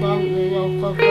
Santa,